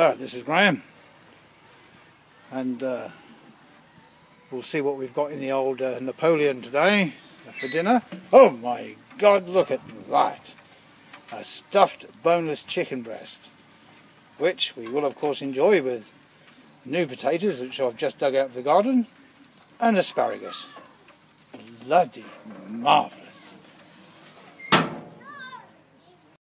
Ah, this is Graham, and uh, we'll see what we've got in the old uh, Napoleon today for dinner. Oh my God, look at that! A stuffed boneless chicken breast, which we will of course enjoy with new potatoes, which I've just dug out of the garden, and asparagus. Bloody marvellous.